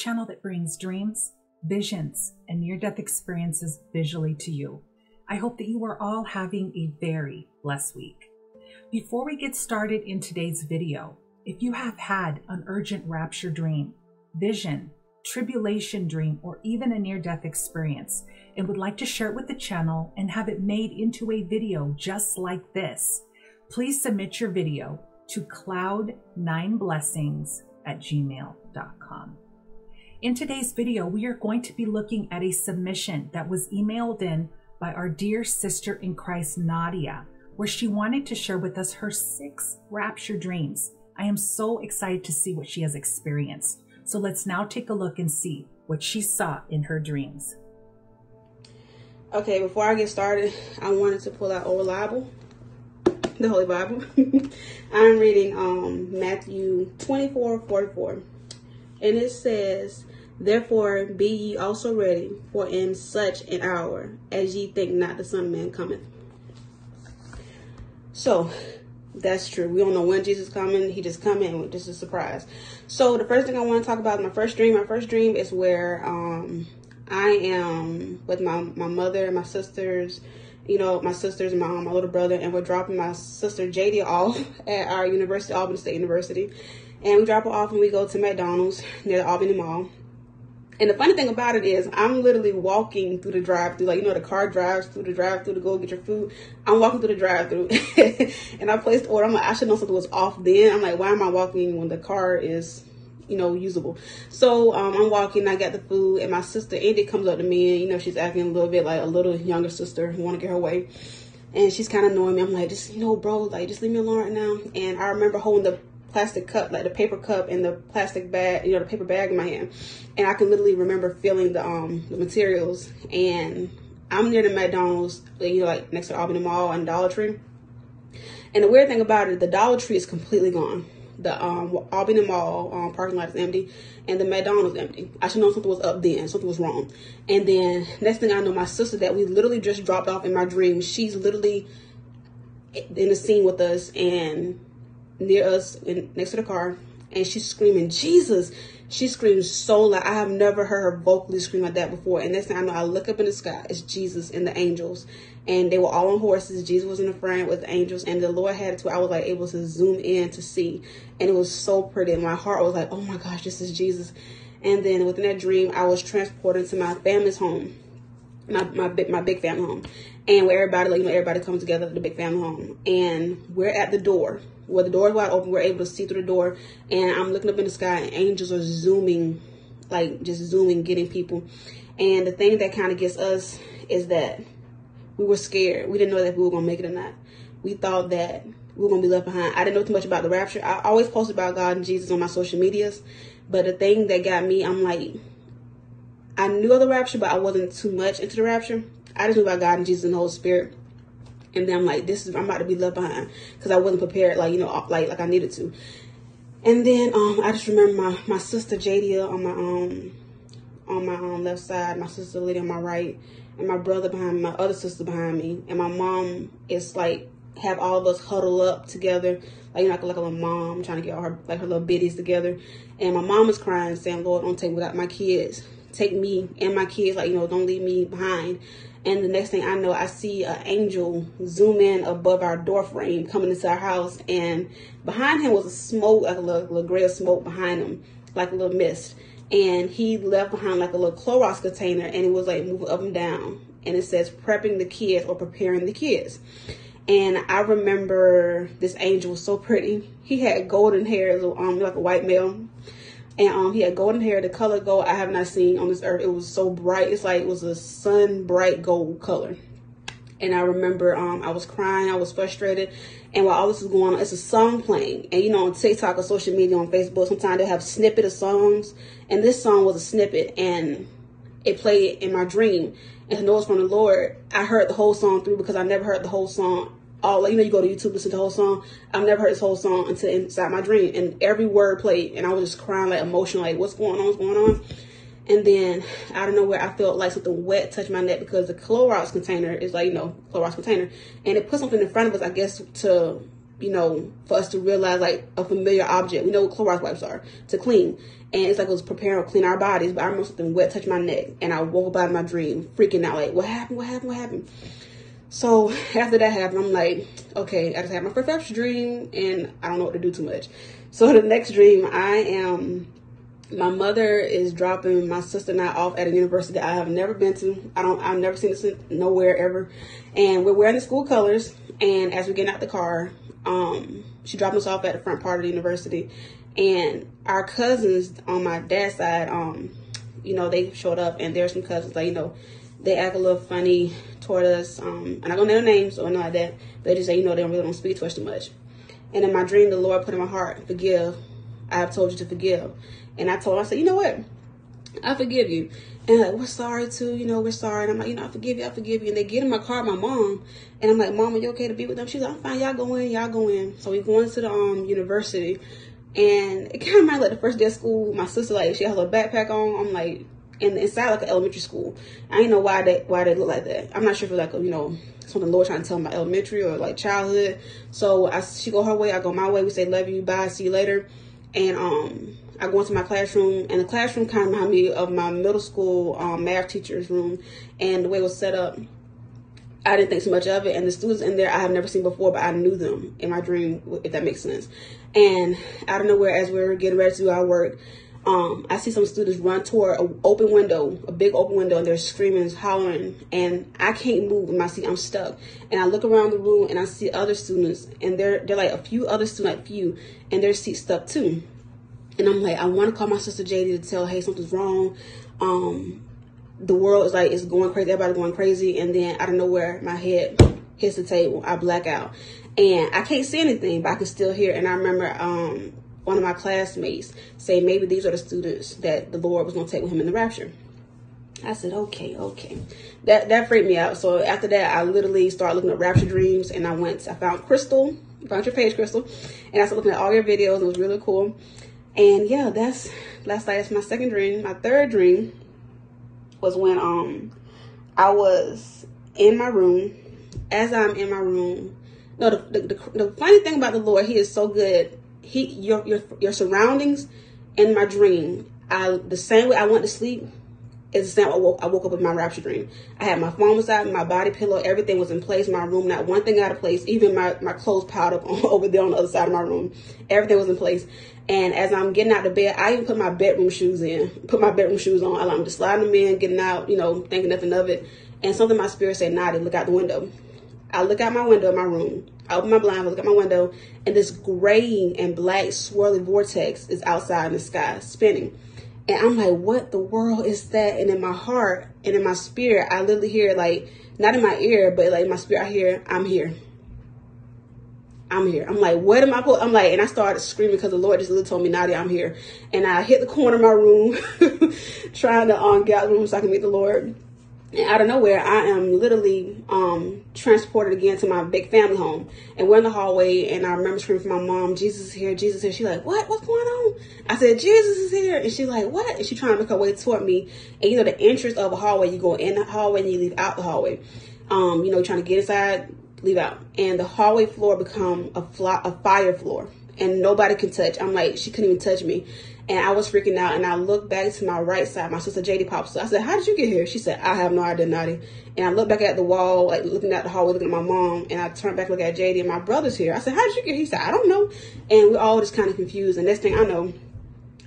Channel that brings dreams, visions, and near death experiences visually to you. I hope that you are all having a very blessed week. Before we get started in today's video, if you have had an urgent rapture dream, vision, tribulation dream, or even a near death experience, and would like to share it with the channel and have it made into a video just like this, please submit your video to cloud9blessings at gmail.com. In today's video, we are going to be looking at a submission that was emailed in by our dear sister in Christ, Nadia, where she wanted to share with us her six rapture dreams. I am so excited to see what she has experienced. So let's now take a look and see what she saw in her dreams. Okay, before I get started, I wanted to pull out old Bible, the Holy Bible. I'm reading um, Matthew 24, 44. And it says, Therefore be ye also ready, for in such an hour as ye think not the Son of Man cometh. So, that's true. We don't know when Jesus is coming. He just coming. Just a surprise. So the first thing I want to talk about is my first dream. My first dream is where um, I am with my my mother and my sisters. You know, my sisters, mom, my little brother, and we're dropping my sister JD off at our university, Albany State University. And we drop her off and we go to McDonald's near the Albany Mall. And the funny thing about it is, I'm literally walking through the drive-through, like you know, the car drives through the drive-through to go get your food. I'm walking through the drive-through, and I placed order. I'm like, I should know something was off. Then I'm like, why am I walking when the car is, you know, usable? So um, I'm walking. I got the food, and my sister Andy comes up to me, and you know, she's acting a little bit like a little younger sister who want to get her way. And she's kind of annoying me. I'm like, just you know, bro, like just leave me alone right now. And I remember holding the plastic cup, like the paper cup and the plastic bag, you know, the paper bag in my hand. And I can literally remember feeling the um the materials. And I'm near the McDonald's, you know, like next to Albany Mall and Dollar Tree. And the weird thing about it, the Dollar Tree is completely gone. The um Albany Mall um, parking lot is empty, and the McDonald's empty. I should know something was up then, something was wrong. And then next thing I know, my sister that we literally just dropped off in my dream, she's literally in the scene with us, and near us in, next to the car and she's screaming jesus! She screams so loud. I have never heard her vocally scream like that before. And next thing i know i look up in the sky. It's jesus and the angels. And they were all on horses. Jesus was in the front with the angels. And the lord had it to i was like able to zoom in to see. And it was so pretty. And my heart was like oh my gosh this is jesus. And then within that dream i was transported to my family's home. My my big my big family home, and where everybody like you know everybody comes together at the big family home, and we're at the door where the door is wide open. We're able to see through the door, and I'm looking up in the sky, and angels are zooming, like just zooming, getting people. And the thing that kind of gets us is that we were scared. We didn't know that we were gonna make it or not. We thought that we were gonna be left behind. I didn't know too much about the rapture. I always post about God and Jesus on my social medias, but the thing that got me, I'm like, I knew of the rapture, but I wasn't too much into the rapture. I just knew about God and Jesus and the Holy Spirit. And then I'm like, this is I'm about to be left behind because I wasn't prepared, like you know, like like I needed to. And then um, I just remember my my sister Jadia on my um on my um, left side, my sister Lydia on my right, and my brother behind me, my other sister behind me, and my mom is like have all of us huddle up together, like you know, like, like a little mom trying to get all her like her little biddies together. And my mom is crying, saying, "Lord, don't take without my kids, take me and my kids, like you know, don't leave me behind." And the next thing I know, I see an angel zoom in above our door frame coming into our house. And behind him was a smoke, like a little, little gray smoke behind him, like a little mist. And he left behind like a little Clorox container and it was like moving up and down. And it says prepping the kids or preparing the kids. And I remember this angel was so pretty. He had golden hair, um, like a white male and um, he had golden hair, the color gold I have not seen on this earth. It was so bright. It's like it was a sun bright gold color. And I remember um, I was crying, I was frustrated. And while all this is going on, it's a song playing. And you know, on TikTok or social media on Facebook, sometimes they have snippet of songs. And this song was a snippet and it played in my dream. And to know from the Lord, I heard the whole song through because I never heard the whole song all you know you go to YouTube listen to the whole song. I've never heard this whole song until inside my dream, and every word played, and I was just crying like emotional, like what's going on, what's going on. And then I don't know where I felt like something wet touched my neck because the Clorox container is like you know Clorox container, and it put something in front of us, I guess to you know, for us to realize like a familiar object. We know what Clorox wipes are to clean. And it's like it was preparing to clean our bodies, but I remember something wet touched my neck and I woke up out of my dream, freaking out, like, what happened? What happened? What happened? So after that happened, I'm like, okay, I just had my first dream and I don't know what to do too much. So the next dream, I am my mother is dropping my sister and I off at a university that I have never been to. I don't I've never seen this nowhere ever. And we're wearing the school colors and as we get out the car, um, she dropped us off at the front part of the university. And our cousins on my dad's side, um, you know, they showed up and there's some cousins like, you know, they act a little funny toward us. Um, and I don't know their names or anything like that. They just say, you know, they don't really don't speak to us too much. And in my dream, the Lord put in my heart, forgive. I have told you to forgive. And I told him, I said, you know what? I forgive you. And like, we're sorry too, you know, we're sorry. And I'm like, you know, I forgive you, I forgive you. And they get in my car, my mom, and I'm like, Mom, are you okay to be with them? She's like, I'm fine, y'all go in, y'all go in. So we go into the um university and it kind of reminded like the first day of school, my sister like she has a backpack on. I'm like in inside like an elementary school. I didn't know why they why they look like that. I'm not sure if it's like you know something Lord trying to tell me about elementary or like childhood. So I she go her way, I go my way. We say love you, bye, see you later. And um I go into my classroom, and the classroom kind of reminded me of my middle school um, math teacher's room, and the way it was set up. I didn't think so much of it, and the students in there I have never seen before, but I knew them in my dream, if that makes sense. And out of nowhere, as we are getting ready to do our work, um, I see some students run toward an open window, a big open window, and they're screaming, hollering, and I can't move in my seat. I'm stuck. And I look around the room and I see other students, and they're they're like a few other students, like few, and their seats stuck too. And I'm like, I want to call my sister JD to tell, hey, something's wrong. Um, the world is like, it's going crazy. Everybody going crazy. And then out of nowhere, my head hits the table. I black out. And I can't see anything, but I can still hear. And I remember um, one of my classmates say maybe these are the students that the Lord was going to take with him in the rapture. I said, okay, okay. That that freaked me out. So after that, I literally started looking at rapture dreams, and I went. I found Crystal, found your page, Crystal, and I started looking at all your videos. And It was really cool. And yeah, that's last night. That's my second dream. My third dream was when um I was in my room. As I'm in my room, no, the, the, the, the funny thing about the Lord, He is so good. He your your your surroundings in my dream. I the same way I went to sleep is the same. I woke, I woke up with my rapture dream. I had my phone beside my body pillow, everything was in place. My room, not one thing out of place. Even my, my clothes piled up on, over there on the other side of my room. Everything was in place. And as I'm getting out of bed, I even put my bedroom shoes in, put my bedroom shoes on. I'm just sliding them in, getting out, you know, thinking nothing of it. And something my spirit said, nah, look out the window. I look out my window in my room. I open my blind, I look at my window, and this graying and black swirly vortex is outside in the sky, spinning. And I'm like, what the world is that? And in my heart and in my spirit, I literally hear like, not in my ear, but like my spirit, I hear, I'm here. I'm here. I'm like, what am I? I'm like, and I started screaming because the Lord just literally told me, Nadia, I'm here. And I hit the corner of my room, trying to um, get out of the room so I can meet the Lord. And out of nowhere, I am literally um, transported again to my big family home. And we're in the hallway, and I remember screaming for my mom, Jesus is here, Jesus is here. She's like, what? What's going on? I said, Jesus is here. And she's like, what? And she's trying to make her way toward me. And you know, the entrance of a hallway, you go in the hallway and you leave out the hallway. Um, you know, trying to get inside, leave out. And the hallway floor become a, fly, a fire floor. And nobody can touch. I'm like, she couldn't even touch me. And I was freaking out. And I looked back to my right side. My sister JD pops up. I said, How did you get here? She said, I have no idea, Naughty. And I looked back at the wall, like looking at the hallway, looking at my mom. And I turned back, look at JD, and my brother's here. I said, How did you get here? He said, I don't know. And we're all just kind of confused. And next thing I know,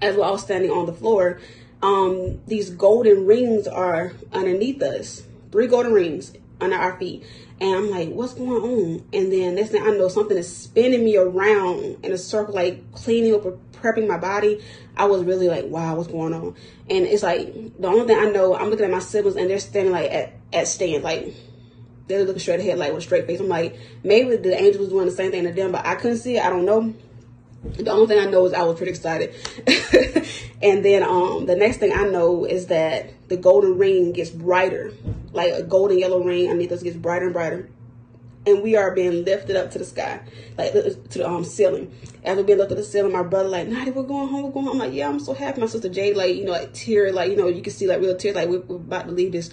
as we're all standing on the floor, um, these golden rings are underneath us. Three golden rings under our feet. And I'm like, what's going on? And then next thing I know, something is spinning me around in a circle, like cleaning up or prepping my body. I was really like, wow, what's going on? And it's like, the only thing I know, I'm looking at my siblings and they're standing like at, at stand, like they're looking straight ahead, like with straight face. I'm like, maybe the angel was doing the same thing to them, but I couldn't see it. I don't know. The only thing I know is I was pretty excited. and then um the next thing I know is that the golden ring gets brighter. Like a golden yellow ring underneath us gets brighter and brighter. And we are being lifted up to the sky, like to the um ceiling. As we're being lifted to the ceiling, my brother like, Nadia, we're going home, we're going home. I'm like, yeah, I'm so happy. My sister Jade, like, you know, like tear, like, you know, you can see like real tears, like we're, we're about to leave this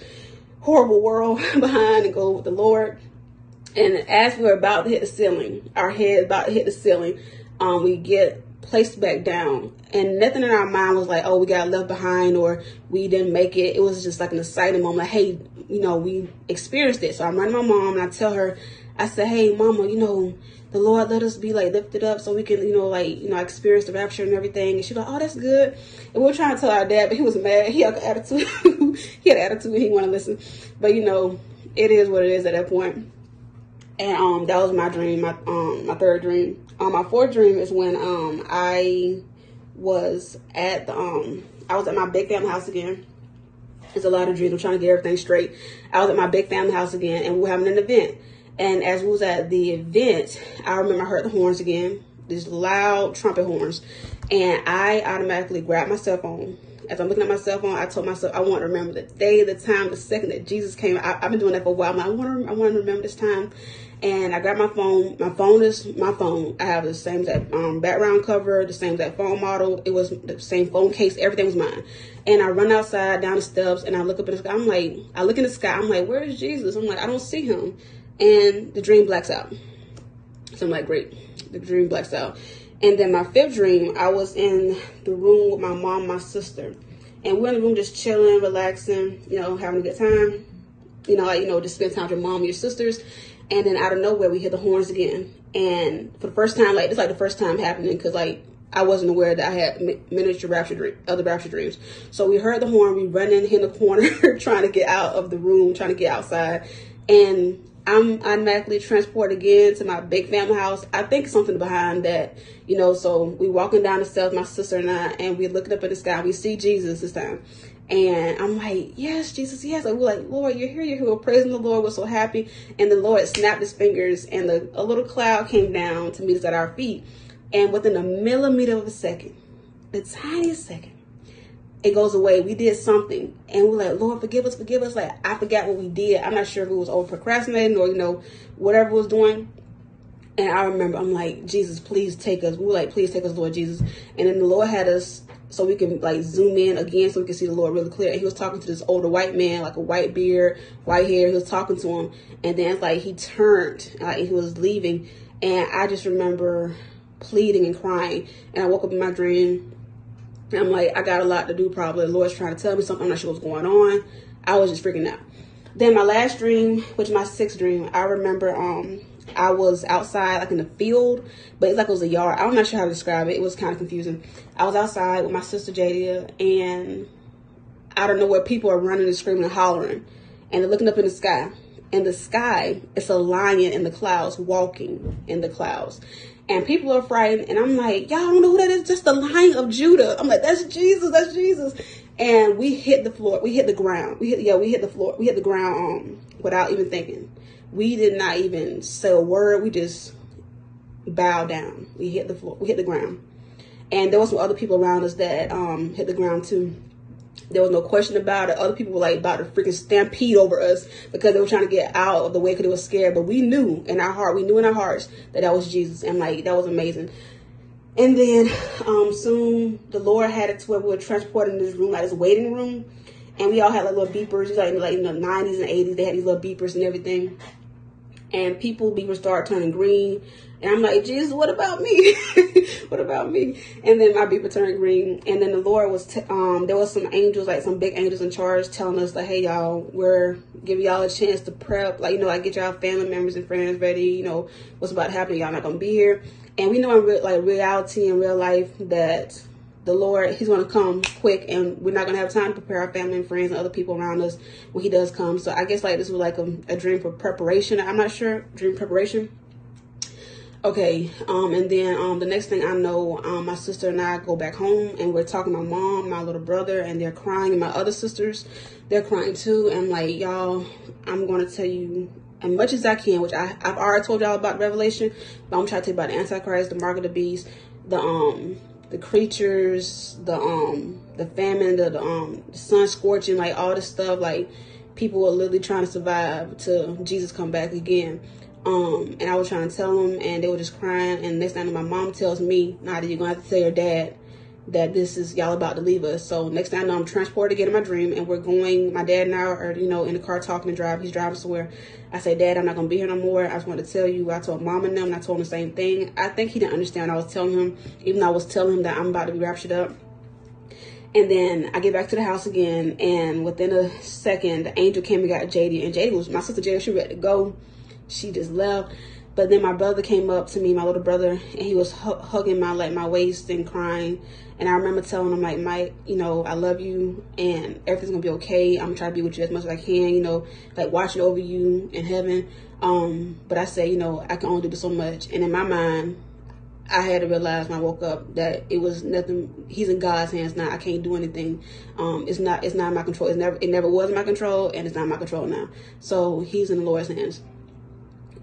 horrible world behind and go with the Lord. And as we're about to hit the ceiling, our head about to hit the ceiling, um, we get placed back down. And nothing in our mind was like, oh, we got left behind or we didn't make it. It was just like an exciting moment. Like, hey, you know, we experienced it. So I'm running my mom and I tell her, I said, hey, mama, you know, the Lord let us be like lifted up so we can, you know, like, you know, experience the rapture and everything. And she's like, oh, that's good. And we are trying to tell our dad, but he was mad. He had an attitude. he had an attitude. He didn't want to listen. But, you know, it is what it is at that point. And um, that was my dream, my um, my third dream. Um, my fourth dream is when um I was at the um I was at my big family house again. It's a lot of dreams. I'm trying to get everything straight. I was at my big family house again, and we were having an event. And as we was at the event, I remember I heard the horns again, these loud trumpet horns, and I automatically grabbed my cell phone. As I'm looking at my cell phone, I told myself I want to remember the day, the time, the second that Jesus came. I, have been doing that for a while. I want to, I want to remember this time and I got my phone. My phone is my phone. I have the same that um, background cover, the same that phone model. It was the same phone case. Everything was mine. And I run outside down the steps and I look up in the sky. I'm like, I look in the sky. I'm like, where is Jesus? I'm like, I don't see him. And the dream blacks out. So I'm like, great. The dream blacks out. And then my fifth dream, I was in the room with my mom, my sister, and we're in the room just chilling, relaxing, you know, having a good time. You know, like you know, just spend time with your mom, your sisters. And then out of nowhere, we hear the horns again. And for the first time, like, it's like the first time happening because, like, I wasn't aware that I had miniature rapture dream, other rapture dreams. So we heard the horn. We run in, in the corner, trying to get out of the room, trying to get outside. And I'm automatically transported again to my big family house. I think something behind that, you know. So we walking down the steps, my sister and I, and we looking up at the sky. We see Jesus this time, and I'm like, yes, Jesus, yes. And we're like, Lord, you're here, you're here. We're praising the Lord. We're so happy. And the Lord snapped his fingers and the, a little cloud came down to meet us at our feet. And within a millimeter of a second, the tiniest second, it goes away. We did something. And we're like, Lord, forgive us, forgive us. Like, I forgot what we did. I'm not sure if it was over procrastinating or, you know, whatever was doing. And I remember, I'm like, Jesus, please take us. We were like, please take us, Lord Jesus. And then the Lord had us so we can like zoom in again so we can see the Lord really clear. And he was talking to this older white man, like a white beard, white hair. He was talking to him, and then it's like he turned, like he was leaving, and I just remember pleading and crying. And I woke up in my dream. And I'm like, I got a lot to do. Probably the Lord's trying to tell me something. I'm not sure what's going on. I was just freaking out. Then my last dream, which my sixth dream, I remember um I was outside, like in the field, but it's like it was a yard. I'm not sure how to describe it. It was kind of confusing. I was outside with my sister Jadia, and I don't know where people are running and screaming and hollering, and they're looking up in the sky. In the sky, it's a lion in the clouds walking in the clouds. And people are frightened, and I'm like, y'all don't know who that is? Just the lion of Judah. I'm like, that's Jesus, that's Jesus. And we hit the floor, we hit the ground. We hit, yeah, we hit the floor, we hit the ground um, without even thinking. We did not even say a word. We just bowed down. We hit the floor. We hit the ground. And there was some other people around us that um, hit the ground too. There was no question about it. Other people were like about to freaking stampede over us because they were trying to get out of the way because they were scared. But we knew in our heart, we knew in our hearts that that was Jesus. And like, that was amazing. And then um, soon the Lord had it to where we were transported in this room, like this waiting room. And we all had like little beepers, like, like in the 90s and 80s, they had these little beepers and everything and people people start turning green and i'm like jesus what about me? What about me? And then my beeper turned green. And then the lord was t- um there was some angels like some big angels in charge telling us like hey y'all we're giving y'all a chance to prep. Like you know like get y'all family members and friends ready. You know what's about to happen? Y'all not gonna be here. And we know in real like reality in real life that the Lord, He's going to come quick, and we're not going to have time to prepare our family and friends and other people around us when He does come. So I guess like this was like a, a dream for preparation. I'm not sure. Dream preparation. Okay, um, and then um, the next thing I know, um, my sister and I go back home, and we're talking to my mom, my little brother, and they're crying, and my other sisters, they're crying too. And like y'all, I'm going to tell you as much as I can, which I, I've already told y'all about Revelation, but I'm trying to tell you about the Antichrist, the mark of the beast, the um the creatures, the um the famine, the, the um the sun scorching, like all this stuff, like people are literally trying to survive till Jesus come back again. Um, and I was trying to tell them, and they were just crying. And next thing my mom tells me, "Nah, you're gonna have to tell your dad that this is y'all about to leave us. So next thing I know, I'm transported again in my dream, and we're going. My dad and I are, you know, in the car talking and drive. He's driving somewhere. I say, Dad, I'm not gonna be here no more. I just want to tell you. I told Mom and them, and I told him the same thing. I think he didn't understand. I was telling him, even though I was telling him that I'm about to be raptured up. And then I get back to the house again, and within a second, the angel came and got JD. And JD was my sister JD. She ready to go. She just left. But then my brother came up to me, my little brother, and he was hu- hugging my like my waist and crying. And I remember telling him like, Mike, you know, I love you, and everything's gonna be okay. I'm to try to be with you as much as I can, you know, like watching over you in heaven. Um, but I say, you know, I can only do so much. And in my mind, I had to realize when I woke up that it was nothing. He's in God's hands now. I can't do anything. Um, it's not. It's not my control. It's never. It never was my control, and it's not my control now. So he's in the Lord's hands.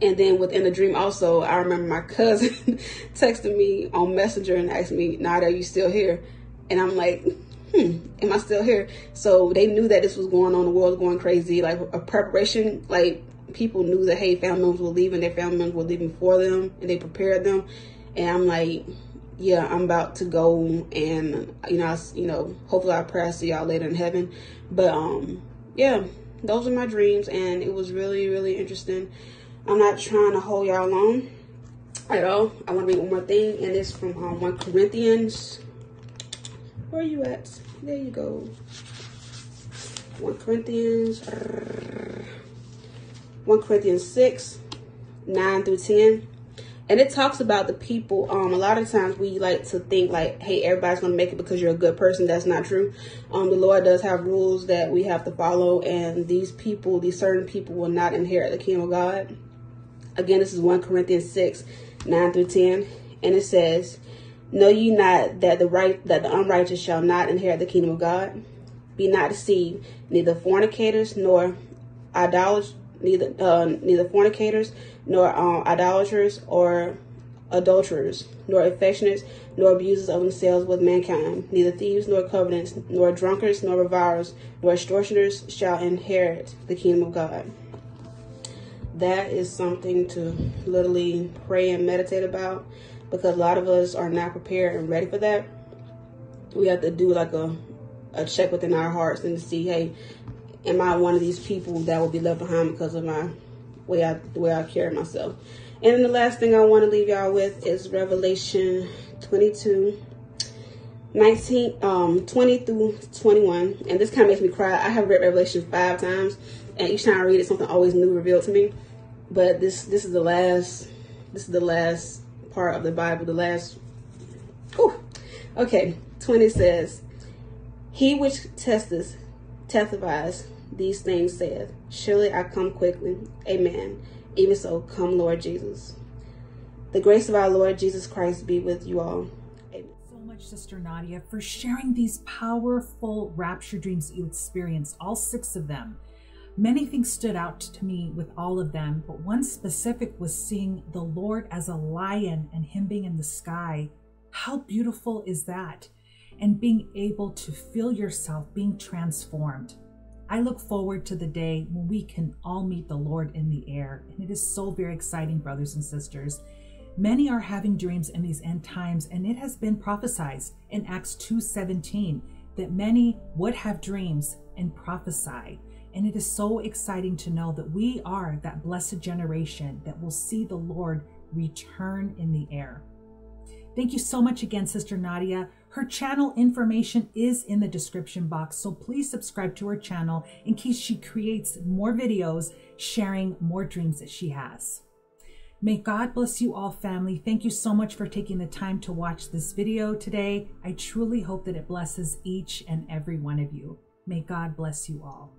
And then within the dream, also, I remember my cousin texting me on Messenger and asked me, Nada, are you still here? And I'm like, hmm, am I still here? So they knew that this was going on. The world going crazy. Like a preparation, like people knew that, hey, family members were leaving. Their family members were leaving for them and they prepared them. And I'm like, yeah, I'm about to go and, you know, I, you know, hopefully I pray I see y'all later in heaven. But, um, yeah, those are my dreams. And it was really, really interesting. I'm not trying to hold y'all long at all. I want to read one more thing, and it's from um, 1 Corinthians. Where are you at? There you go. 1 Corinthians. 1 Corinthians 6, 9 through 10. And it talks about the people. Um, a lot of times we like to think like, hey, everybody's gonna make it because you're a good person. That's not true. Um, the Lord does have rules that we have to follow, and these people, these certain people, will not inherit the kingdom of God. Again, this is 1 Corinthians 6, 9 through 10. And it says, Know ye not that the right that the unrighteous shall not inherit the kingdom of God? Be not deceived, neither fornicators nor idolaters, neither uh, neither fornicators nor um, idolaters or adulterers, nor affectionates, nor abusers of themselves with mankind, neither thieves nor covetous, nor drunkards, nor revilers, nor extortioners shall inherit the kingdom of God that is something to literally pray and meditate about because a lot of us are not prepared and ready for that. We have to do like a, a check within our hearts and to see, hey, am I one of these people that will be left behind because of my way I the way I carry myself? And then the last thing I want to leave y'all with is Revelation 22. 19, um, 20 through 21. And this kind of makes me cry. I have read Revelation five times, and each time I read it, something always new revealed to me. But this this is the last this is the last part of the Bible, the last Whew. Okay, 20 says, He which testeth testifies these things saith, Surely I come quickly. Amen. Even so, come Lord Jesus. The grace of our Lord Jesus Christ be with you all. Amen. So much, Sister Nadia, for sharing these powerful rapture dreams you experienced, all six of them. Many things stood out to me with all of them, but one specific was seeing the Lord as a lion and him being in the sky. How beautiful is that? And being able to feel yourself being transformed. I look forward to the day when we can all meet the Lord in the air. And it is so very exciting, brothers and sisters. Many are having dreams in these end times, and it has been prophesied in Acts 2:17 that many would have dreams and prophesy. And it is so exciting to know that we are that blessed generation that will see the Lord return in the air. Thank you so much again, Sister Nadia. Her channel information is in the description box, so please subscribe to her channel in case she creates more videos sharing more dreams that she has. May God bless you all, family. Thank you so much for taking the time to watch this video today. I truly hope that it blesses each and every one of you. May God bless you all.